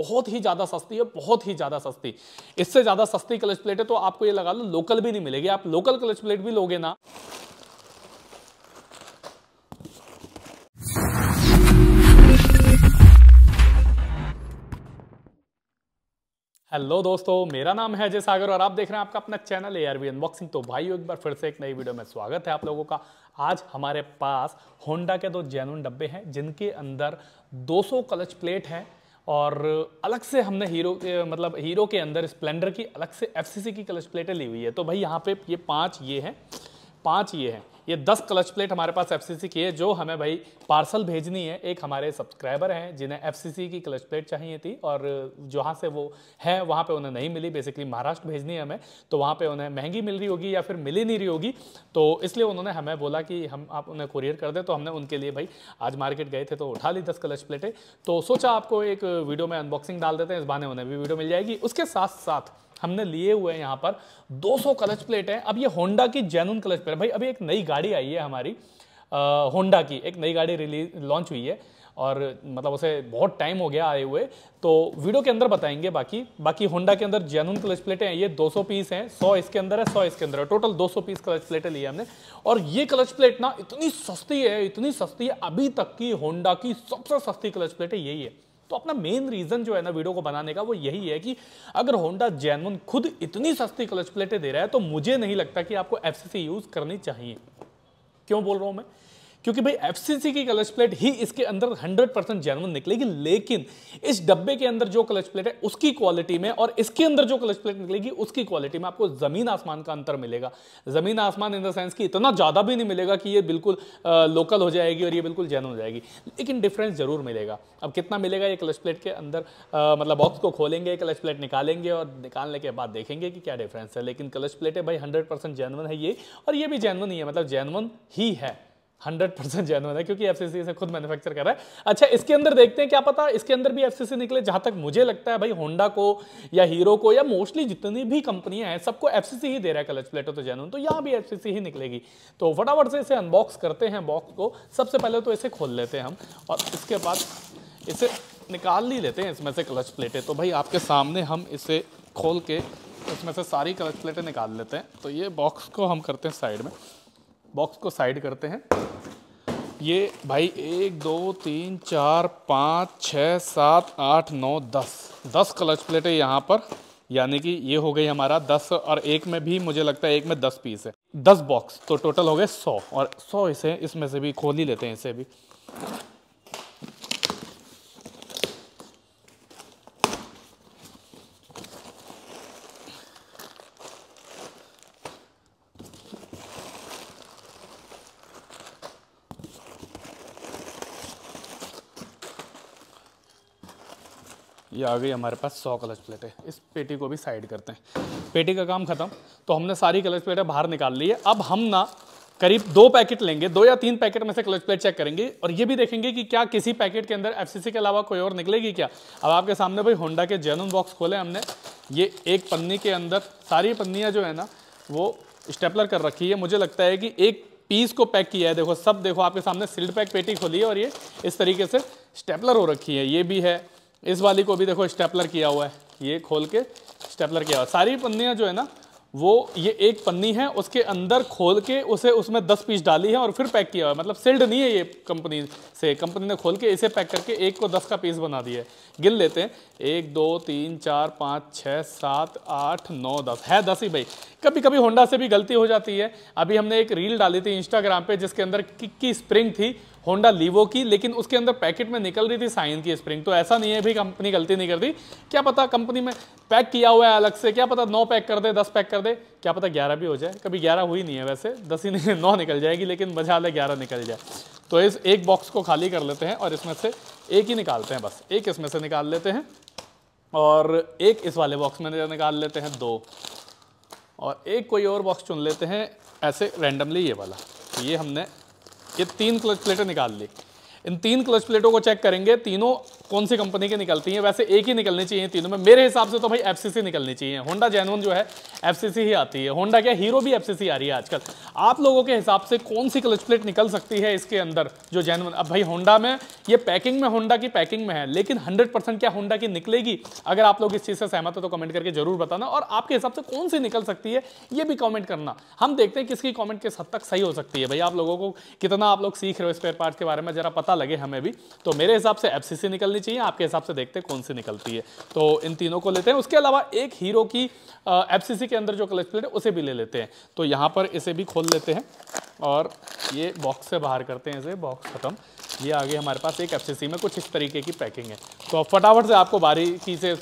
बहुत ही ज़्यादा सस्ती है, बहुत ही ज़्यादा सस्ती। इससे ज़्यादा सस्ती क्लच प्लेट है तो आपको ये लगा लो लोकल भी नहीं मिलेगी। आप लोकल क्लच प्लेट भी लोगे ना। हेलो दोस्तों, मेरा नाम है अजय सागर और आप देख रहे हैं आपका अपना चैनल ए आरबी अनबॉक्सिंग तो भाई एक बार फिर से एक नई वीडियो में स्वागत है आप लोगों का। आज हमारे पास होंडा के दो जेनुन डब्बे हैं, जिनके अंदर 200 क्लच प्लेट है। और अलग से हमने हीरो मतलब हीरो के अंदर स्प्लेंडर की, अलग से एफसीसी की क्लच प्लेटें ली हुई है। तो भाई यहाँ पे ये पाँच ये हैं। पाँच ये हैं। ये दस क्लच प्लेट हमारे पास एफसीसी की है, जो हमें भाई पार्सल भेजनी है। एक हमारे सब्सक्राइबर हैं, जिन्हें एफसीसी की क्लच प्लेट चाहिए थी, और जहाँ से वो है, वहाँ पे उन्हें नहीं मिली। बेसिकली महाराष्ट्र भेजनी है हमें तो वहाँ पे उन्हें महँगी मिल रही होगी या फिर मिली नहीं रही होगी। तो इसलिए उन्होंने हमें बोला कि हम, आप उन्हें कुरियर कर दें। तो हमने उनके लिए भाई, आज मार्केट गए थे तो उठा ली दस क्लच प्लेटें तो सोचा आपको एक वीडियो में अनबॉक्सिंग डाल देते हैं, इस बहाने उन्हें भी वीडियो मिल जाएगी। उसके साथ साथ हमने लिए हुए हैं यहाँ पर। 200 क्लच प्लेट है। अब ये होंडा की जैनुन क्लच प्लेट भाई, अभी एक नई गाड़ी आई है हमारी होंडा की। एक नई गाड़ी रिलीज़ लॉन्च हुई है और मतलब उसे बहुत टाइम हो गया आए हुए। तो वीडियो के अंदर बताएँगे बाकी। बाकी होंडा के अंदर जेनुन क्लच प्लेटें हैं। ये 200 पीस हैं। 100 इसके अंदर है 100 इसके अंदर है। टोटल 200 पीस क्लच प्लेटें ली हमने। और ये क्लच प्लेट ना इतनी सस्ती है, इतनी सस्ती है। अभी तक की होंडा की सबसे सस्ती क्लच प्लेट यही है। तो अपना मेन रीजन जो है ना वीडियो को बनाने का वो यही है कि अगर होंडा जैनवन खुद इतनी सस्ती क्लच प्लेटें दे रहा है तो मुझे नहीं लगता कि आपको एफसीसी यूज़ करनी चाहिए। क्यों बोल रहा हूँ मैं? क्योंकि भाई एफसीसी की क्लच प्लेट ही इसके अंदर 100 परसेंट जेनवन निकलेगी, लेकिन इस डब्बे के अंदर जो क्लच प्लेट है, उसकी क्वालिटी में और इसके अंदर जो क्लच प्लेट निकलेगी, उसकी क्वालिटी में आपको ज़मीन आसमान का अंतर मिलेगा। ज़मीन आसमान इन द सेंस कि इतना ज़्यादा भी नहीं मिलेगा कि ये बिल्कुल लोकल हो जाएगी और ये बिल्कुल जैन हो जाएगी। लेकिन डिफरेंस ज़रूर मिलेगा। अब कितना मिलेगा ये क्लच प्लेट के अंदर? मतलब बॉक्स को खोलेंगे क्लच प्लेट निकालेंगे और निकालने के बाद देखेंगे कि क्या डिफरेंस है। लेकिन क्लच प्लेटें भाई हंड्रेड परसेंट जैनवन है ये, और ये भी जैनवन ही है मतलब जैनवन ही है। हंड्रेड परसेंट जेनुअन है, क्योंकि एफसीसी से खुद मैन्युफैक्चर कर रहा है। अच्छा इसके अंदर देखते हैं, क्या पता इसके अंदर भी एफसीसी निकले, जहाँ तक मुझे लगता है भाई होंडा को या हीरो को या मोस्टली जितनी भी कंपनियाँ हैं, सबको एफसीसी ही दे रहा है क्लच प्लेटो तो जेनुअन तो यहाँ भी एफसीसी ही निकलेगी। तो फटाफट से इसे अनबॉक्स करते हैं बॉक्स को। सबसे पहले तो इसे खोल लेते हैं हम, और इसके बाद इसे निकाल ही लेते हैं इसमें से क्लच प्लेटें तो भाई, आपके सामने हम इसे खोल के इसमें से सारी क्लच प्लेटें निकाल लेते हैं। तो ये बॉक्स को हम करते हैं साइड में। बॉक्स को साइड करते हैं। ये भाई एक, दो, तीन, चार, पाँच छ सात, आठ, नौ, दस। दस क्लच प्लेटें यहाँ पर। यानी कि ये हो गई हमारा दस और एक में भी मुझे लगता है एक में दस पीस है। दस बॉक्स तो टोटल हो गए सौ। और सौ इसे इसमें से भी खोल ही लेते हैं इसे भी। ये आ गई हमारे पास सौ क्लच प्लेटें। इस पेटी को भी साइड करते हैं। पेटी का काम खत्म। तो हमने सारी क्लच प्लेटें बाहर निकाल ली है। अब हम ना करीब दो पैकेट लेंगे। दो या तीन पैकेट में से क्लच प्लेट चेक करेंगे और ये भी देखेंगे कि क्या किसी पैकेट के अंदर एफसीसी के अलावा कोई और निकलेगी क्या। अब आपके सामने भाई होंडा के जेनुन बॉक्स खोले हमने। ये एक पन्नी के अंदर सारी पन्नियाँ जो है ना, वो स्टेपलर कर रखी है। मुझे लगता है कि एक पीस को पैक किया है। देखो, सब देखो, आपके सामने सिल्ड पैक पेटी खोली है और ये इस तरीके से स्टेपलर हो रखी है। ये भी है। इस वाली को भी देखो, स्टेपलर किया हुआ है। ये खोल के स्टेपलर किया हुआ सारी पन्नियाँ जो है ना, वो ये एक पन्नी है, उसके अंदर खोल के उसे उसमें दस पीस डाली है और फिर पैक किया हुआ है। मतलब सिल्ड नहीं है ये कंपनी से। कंपनी ने खोल के इसे पैक करके एक को दस का पीस बना दिया है। गिन लेते हैं। एक, दो, तीन, चार, पाँच छः सात, आठ, नौ, दस। है दस ही भाई। कभी कभी होंडा से भी गलती हो जाती है। अभी हमने एक रील डाली थी इंस्टाग्राम पे, जिसके अंदर किक की स्प्रिंग थी। होंडा लीवो की, लेकिन उसके अंदर पैकेट में निकल रही थी साइन की स्प्रिंग तो ऐसा नहीं है भाई कंपनी गलती नहीं करती क्या पता कंपनी में पैक किया हुआ है अलग से, क्या पता नौ पैक कर दे, दस पैक कर दे, क्या पता ग्यारह भी हो जाए। कभी ग्यारह हुई नहीं है वैसे, दस ही नहीं, नौ निकल जाएगी, लेकिन बजा ले ग्यारह निकल जाए। तो इस एक बॉक्स को खाली कर लेते हैं और इसमें से एक ही निकालते हैं बस, एक इसमें से निकाल लेते हैं और एक इस वाले बॉक्स में निकाल लेते हैं दो। और एक कोई और बॉक्स चुन लेते हैं, ऐसे रैंडमली ये वाला, ये हमने ये तीन क्लच प्लेटें निकाल ली। इन तीन क्लच प्लेटों को चेक करेंगे तीनों कौन सी कंपनी की निकलती हैं? वैसे एक ही निकलनी चाहिए तीनों में। मेरे हिसाब से तो भाई एफसीसी निकलनी चाहिए। होंडा जैनवन जो है एफसीसी ही आती है। होंडा क्या हीरो भी एफसीसी आ रही है आजकल। आप लोगों के हिसाब से कौन सी क्लच प्लेट निकल सकती है इसके अंदर, जो जैनवन अब भाई होंडा में, ये पैकिंग में होंडा की पैकिंग में है, लेकिन हंड्रेड क्या होंडा की निकलेगी? अगर आप लोग इस चीज़ से सहमत हो तो कमेंट करके ज़रूर बताना। और आपके हिसाब से कौन सी निकल सकती है, ये भी कॉमेंट करना। हम देखते हैं किसकी कॉमेंट किस हद तक सही हो सकती है। भाई आप लोगों को कितना आप लोग सीख रहे हो स्पेयर पार्ट के बारे में, जरा पता लगे हमें भी। तो मेरे हिसाब से एफ़ निकलनी चाहिए, आपके हिसाब से देखते हैं कौन सी निकलती है। तो इन तीनों को लेते हैं। उसके अलावा एक हीरो की एफ़ के अंदर जो क्लच प्लेट है, उसे भी ले लेते हैं। तो यहाँ पर इसे भी खोल लेते हैं। और ये बॉक्स से बाहर करते हैं इसे बॉक्स ख़त्म। ये आगे हमारे पास एक एफसीसी में कुछ इस तरीके की पैकिंग है। तो फटाफट से आपको बारीकी से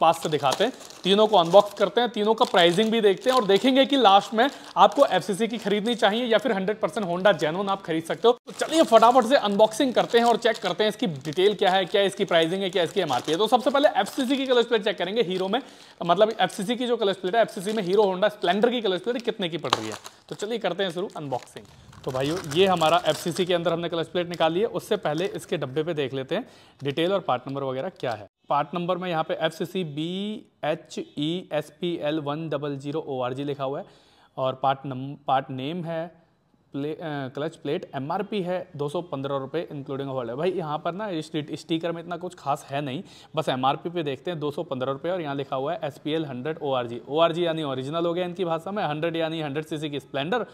पास से दिखाते हैं। तीनों को अनबॉक्स करते हैं, तीनों का प्राइसिंग भी देखते हैं और देखेंगे कि लास्ट में आपको एफसीसी की खरीदनी चाहिए या फिर 100 परसेंट होंडा जेनवन आप खरीद सकते हो। तो चलिए फटाफट से अनबॉक्सिंग करते हैं और चेक करते हैं इसकी डिटेल क्या है, क्या इसकी प्राइसिंग है, क्या इसकी एमआरपी है। तो सबसे पहले एफ़ की कलर प्लेट चेक करेंगे हीरो में। मतलब एफसीसी की जो कलर प्लेट है एफ़ में हीरो होंडा स्प्लेंडर की कलर प्लेट कितने की पड़ रही है? तो चलिए करते हैं शुरू अनबॉक्सिंग तो भाइयों, ये हमारा एफसीसी के अंदर हमने क्लच प्लेट निकाली है। उससे पहले इसके डब्बे पे देख लेते हैं डिटेल और पार्ट नंबर वगैरह क्या है। पार्ट नंबर में यहाँ पे F C C B H E S P L one double zero O R G लिखा हुआ है और पार्ट नंबर पार्ट नेम है play clutch plate M R P है, दो सौ पंद्रह रुपये इंक्लूडिंग होल्डर भाई, यहाँ पर ना स्टीकर में इतना कुछ खास है नहीं, बस एम आर पी देखते हैं, दो सौ पंद्रह रुपये और यहाँ लिखा हुआ है S P L hundred O R G O R G यानी ओरिजिनल हो गया इनकी भाषा में हंड्रेड यानी हंड्रेड सी की स्प्लेंडर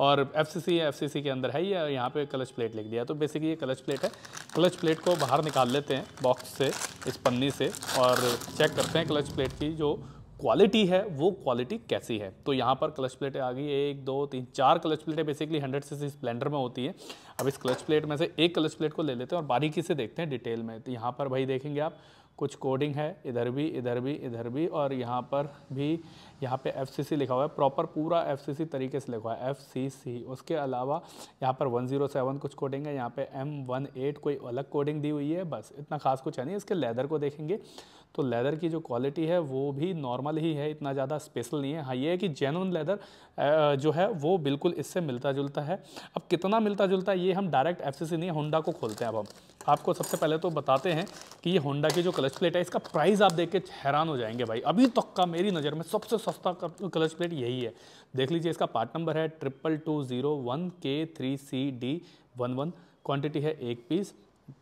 और एफ़ सी सी एफ़ सी सी के अंदर है ये यहाँ पे क्लच प्लेट लिख दिया। तो बेसिकली ये क्लच प्लेट है। क्लच प्लेट को बाहर निकाल लेते हैं बॉक्स से, इस पन्नी से, और चेक करते हैं क्लच प्लेट की जो क्वालिटी है, वो क्वालिटी कैसी है? तो यहाँ पर क्लच प्लेटें आ गई, एक, दो, तीन, चार क्लच प्लेटें बेसिकली हंड्रेड सी स्प्लेंडर में होती है। अब इस क्लच प्लेट में से एक क्लच प्लेट को ले लेते हैं और बारीकी से देखते हैं डिटेल में। तो यहाँ पर भाई देखेंगे आप, कुछ कोडिंग है, इधर भी इधर भी इधर भी और यहाँ पर भी यहाँ पे एफ़ लिखा हुआ है प्रॉपर पूरा एफसीसी तरीके से लिखा हुआ है एफसीसी उसके अलावा यहाँ पर 107 कुछ कोडिंग है, यहाँ पे M18 कोई अलग कोडिंग दी हुई है, बस इतना खास कुछ है नहीं, इसके लेदर को देखेंगे। तो लेदर की जो क्वालिटी है वो भी नॉर्मल ही है, इतना ज़्यादा स्पेशल नहीं है। हाँ ये है कि जेनुन लेदर जो है वो बिल्कुल इससे मिलता जुलता है। अब कितना मिलता जुलता है ये हम डायरेक्ट एफसीसी नहीं होंडा को खोलते हैं अब हम। आपको सबसे पहले तो बताते हैं कि ये होंडा की जो क्लच प्लेट है, इसका प्राइस आप देख के हैरान हो जाएँगे भाई। अभी तक का मेरी नज़र में सबसे सस्ता क्लच प्लेट यही है। देख लीजिए, इसका पार्ट नंबर है triple two zero one K three C D one one quantity है एक पीस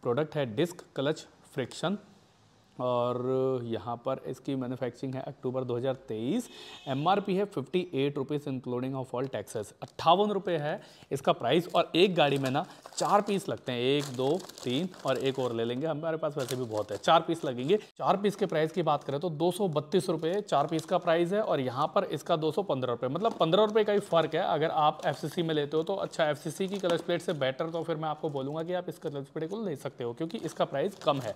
प्रोडक्ट है डिस्क क्लच फ्रिक्शन और यहाँ पर इसकी मैन्युफैक्चरिंग है अक्टूबर 2023 एमआरपी है fifty eight rupees including of all taxes अट्ठावन रुपये है इसका प्राइस और एक गाड़ी में ना चार पीस लगते हैं। एक, दो, तीन और एक और ले लेंगे। हमारे पास वैसे भी बहुत है। चार पीस लगेंगे। चार पीस के प्राइस की बात करें तो दो सौ चार पीस का प्राइस है और यहाँ पर इसका दो सौ मतलब पंद्रह रुपये का ही फ़र्क है। अगर आप एफसीसी में लेते हो तो अच्छा एफसीसी की कलर प्लेट से बेटर तो फिर मैं आपको बोलूँगा कि आप इस कलर प्लेट को ले सकते हो क्योंकि इसका प्राइस कम है।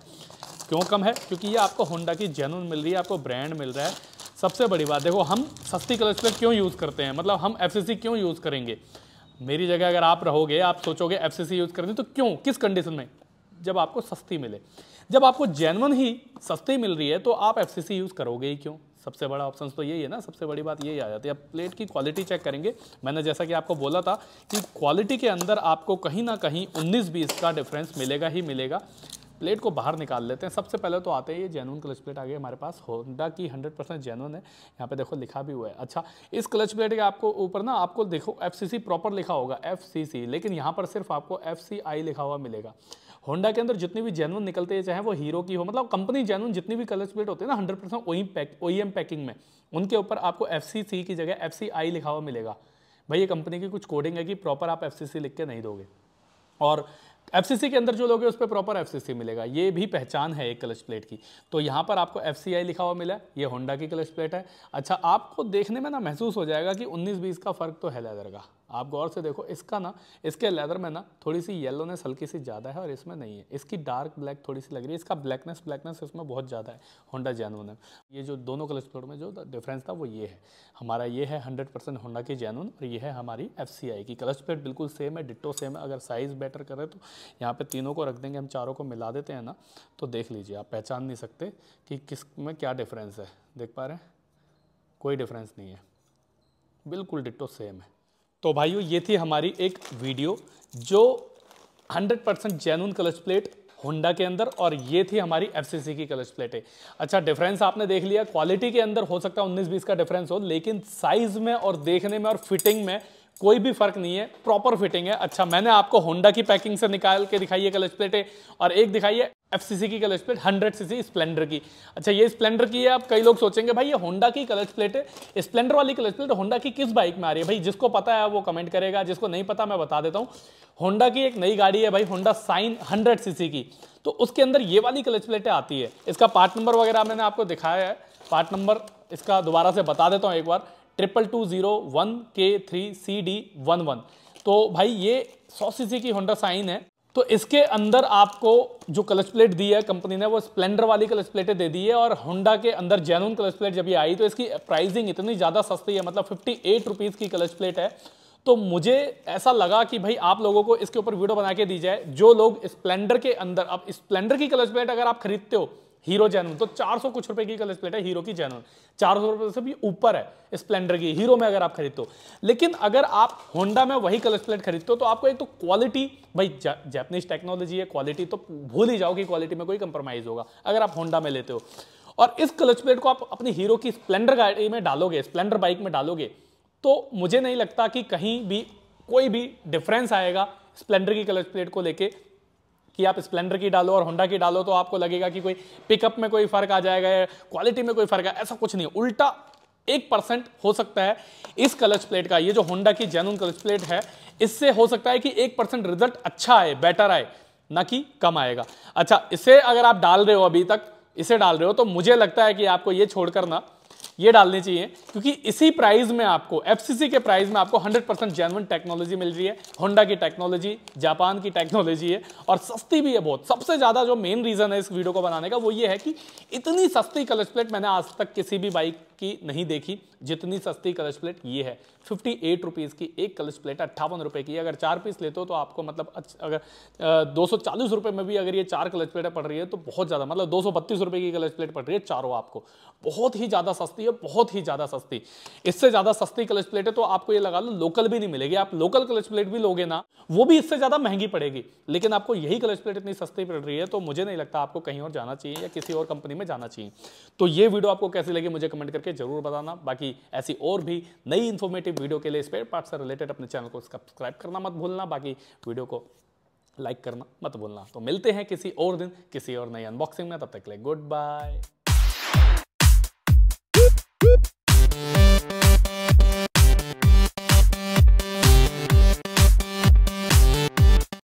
क्यों कम है? क्योंकि ये आपको होंडा की जेनुन मिल रही है, आपको ब्रांड मिल रहा है। सबसे बड़ी बात, देखो, हम सस्ती क्लच प्लेट क्यों यूज़ करते हैं? मतलब हम एफसीसी क्यों यूज़ करेंगे? मेरी जगह अगर आप रहोगे, आप सोचोगे एफसीसी यूज़ करेंगे तो क्यों? किस कंडीशन में? जब आपको सस्ती मिले। जब आपको जेनवन ही सस्ती मिल रही है तो आप एफसीसी यूज़ करोगे ही क्यों? सबसे बड़ा ऑप्शन तो यही है ना, सबसे बड़ी बात यही आ जाती है। अब प्लेट की क्वालिटी चेक करेंगे। मैंने जैसा कि आपको बोला था कि क्वालिटी के अंदर आपको कहीं ना कहीं 19-20 का डिफरेंस मिलेगा ही मिलेगा। प्लेट को बाहर निकाल लेते हैं। सबसे पहले तो आते हैं ये जेनुन क्लच प्लेट आ गई हमारे पास। होंडा की 100 परसेंट जेनुन है। यहाँ पे देखो लिखा भी हुआ है। अच्छा इस क्लच प्लेट के आपको ऊपर ना आपको देखो एफसीसी प्रॉपर लिखा होगा एफसीसी लेकिन यहाँ पर सिर्फ़ आपको एफसीआई लिखा हुआ मिलेगा। होंडा के अंदर जितनी भी जेनुन निकलते हैं, चाहे वो हीरो की हो मतलब कंपनी जेनुन जितनी भी क्लच प्लेट होती है ना हंड्रेड परसेंट वही पैक ओ पैकिंग में, उनके ऊपर आपको एफसीसी की जगह एफसीआई लिखा हुआ मिलेगा। भाई, ये कंपनी की कुछ कोडिंग है कि प्रॉपर आप एफसीसी लिख के नहीं दोगे। और एफसीसी के अंदर जो लोग, उस पर प्रॉपर एफसीसी मिलेगा। ये भी पहचान है एक क्लच प्लेट की। तो यहाँ पर आपको एफसीआई लिखा हुआ मिला ये होंडा की क्लच प्लेट है। अच्छा आपको देखने में ना महसूस हो जाएगा कि 19-20 का फ़र्क तो है लेदर का। आप गौर से देखो, इसका ना, इसके लेदर में ना थोड़ी सी येलोनेस हल्की सी ज़्यादा है और इसमें नहीं है। इसकी डार्क ब्लैक थोड़ी सी लग रही है। इसका ब्लैकनेस ब्लैकनेस इसमें बहुत ज़्यादा है होंडा जैनून है। ये जो दोनों क्लच प्लेट में जो डिफरेंस था, वो ये है। हमारा ये है हंड्रेड परसेंट होंडा की जैनून और ये है हमारी FCI की। क्लच प्लेट बिल्कुल सेम है डिट्टो सेम है। अगर साइज़ बेटर करें तो यहाँ पर तीनों को रख देंगे, हम चारों को मिला देते हैं ना तो देख लीजिए, आप पहचान नहीं सकते कि किसमें क्या डिफरेंस है। देख पा रहे हैं? कोई डिफरेंस नहीं है। बिल्कुल डिट्टो सेम है। तो भाइयों, ये थी हमारी एक वीडियो जो 100% percent genuine clutch plate Honda के अंदर और ये थी हमारी एफसीसी की क्लच प्लेटें अच्छा डिफरेंस आपने देख लिया क्वालिटी के अंदर हो सकता है उन्नीस बीस का डिफरेंस हो, लेकिन साइज़ में और देखने में और फिटिंग में कोई भी फ़र्क नहीं है प्रॉपर फिटिंग है। अच्छा मैंने आपको होंडा की पैकिंग से निकाल के दिखाई है क्लच प्लेटें और एक दिखाई है एफ़ की clutch plate hundred C Splendor की। अच्छा ये स्प्लेंडर की है, आप कई लोग सोचेंगे, भाई, ये होंडा की क्लच प्लेट है। स्प्लेंडर वाली क्लच प्लेट होंडा की किस बाइक में आ रही है? भाई, जिसको पता है, वो कमेंट करेगा, जिसको नहीं पता, मैं बता देता हूँ। होंडा की एक नई गाड़ी है भाई होंडा साइन हंड्रेड सी की। तो उसके अंदर ये वाली क्लच प्लेटें आती है। इसका पार्ट नंबर वगैरह मैंने आपको दिखाया है। पार्ट नंबर इसका दोबारा से बता देता हूँ एक बार। Triple two zero one K three C D one one. तो भाई ये सौ सी की होंडा साइन है। तो इसके अंदर आपको जो क्लच प्लेट दी है कंपनी ने, वो स्प्लेंडर वाली क्लच प्लेटें दे दी है और होंडा के अंदर जेनुन क्लच प्लेट जब ये आई तो इसकी प्राइसिंग इतनी ज़्यादा सस्ती है मतलब फिफ्टी एट रुपीज़ की क्लच प्लेट है। तो मुझे ऐसा लगा कि भाई आप लोगों को इसके ऊपर वीडियो बना के दी जाए जो लोग स्प्लेंडर के अंदर, अब स्प्लेंडर की क्लच प्लेट अगर आप खरीदते हो हीरो जैनुन। तो 400 कुछ रुपए की कलर प्लेट है, हीरो की जैनुन। चार सौ रुपए से भी ऊपर है स्प्लेंडर की। हीरो में अगर आप खरीदते हो। लेकिन अगर आप होंडा में वही कलर प्लेट खरीदते हो तो आपको एक तो क्वालिटी, भाई जैपनीज टेक्नोलॉजी है, क्वालिटी तो भूल ही जाओ कि क्वालिटी में कोई कंप्रोमाइज होगा, अगर आप होंडा में लेते हो। और इस क्लच प्लेट को आप अपनी हीरो की स्प्लेंडर गाड़ी में डालोगे, स्प्लेंडर बाइक में डालोगे तो मुझे नहीं लगता कि कहीं भी कोई भी डिफरेंस आएगा स्प्लेंडर की क्लच प्लेट को लेके। कि आप स्प्लेंडर की डालो और होंडा की डालो तो आपको लगेगा कि कोई पिकअप में कोई फ़र्क आ जाएगा क्वालिटी में कोई फ़र्क है ऐसा कुछ नहीं। उल्टा एक परसेंट हो सकता है इस कलच प्लेट का। ये जो होंडा की जेनुन कलच प्लेट है, इससे हो सकता है कि एक परसेंट रिज़ल्ट अच्छा आए बेटर आए, ना कि कम आएगा। अच्छा इसे अगर आप डाल रहे हो अभी तक, इसे डाल रहे हो तो मुझे लगता है कि आपको ये छोड़कर ना ये डालनी चाहिए, क्योंकि इसी प्राइस में आपको एफसीसी के प्राइस में आपको 100 परसेंट जेनवन टेक्नोलॉजी मिल रही है। होंडा की टेक्नोलॉजी जापान की टेक्नोलॉजी है। और सस्ती भी है बहुत। सबसे ज़्यादा जो मेन रीज़न है इस वीडियो को बनाने का, वो ये है कि इतनी सस्ती कलच प्लेट मैंने आज तक किसी भी बाइक की नहीं देखी, जितनी सस्ती कलच प्लेट ये है। फिफ्टी एट रुपीज़ की एक कलच प्लेट अट्ठावन रुपए की। अगर चार पीस लेते हो तो आपको मतलब अगर दो सौ चालीस रुपये में भी अगर ये चार कलच प्लेटें पड़ रही है तो बहुत ज़्यादा मतलब दो सौ बत्तीस रुपये की कलच प्लेट पड़ रही है चारों आपको। बहुत ही ज़्यादा सस्ती है, बहुत ही ज़्यादा सस्ती। इससे ज़्यादा सस्ती क्लच प्लेट है तो आपको ये लगा लो लोकल भी नहीं मिलेगी। आप लोकल कलच प्लेट भी लोगे ना, वो भी इससे ज़्यादा महँगी पड़ेगी। लेकिन आपको यही क्लच प्लेट इतनी सस्ती पड़ रही है तो मुझे नहीं लगता आपको कहीं और जाना चाहिए या किसी और कंपनी में जाना चाहिए। तो ये वीडियो आपको कैसी लगी, मुझे कमेंट करके ज़रूर बताना। बाकी ऐसी और भी नई इन्फॉर्मेटिव वीडियो के लिए स्पेयर पार्ट से रिलेटेड अपने चैनल को सब्सक्राइब करना मत भूलना। बाकी वीडियो को लाइक करना मत भूलना। तो मिलते हैं किसी और दिन, किसी और नई अनबॉक्सिंग में। तब तक ले गुड बाय